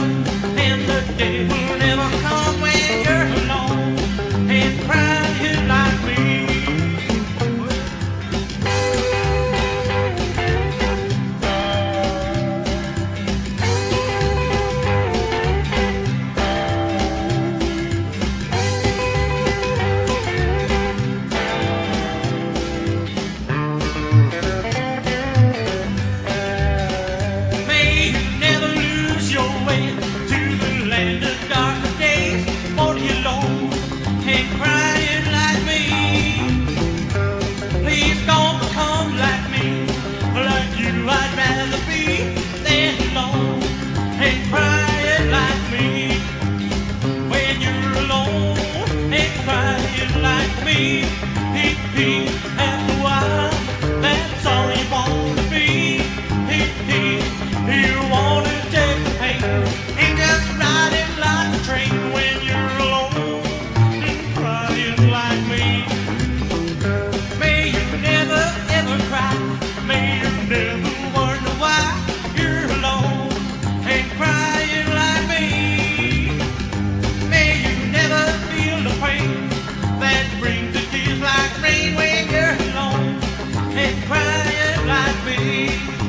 like the When you're alone might be.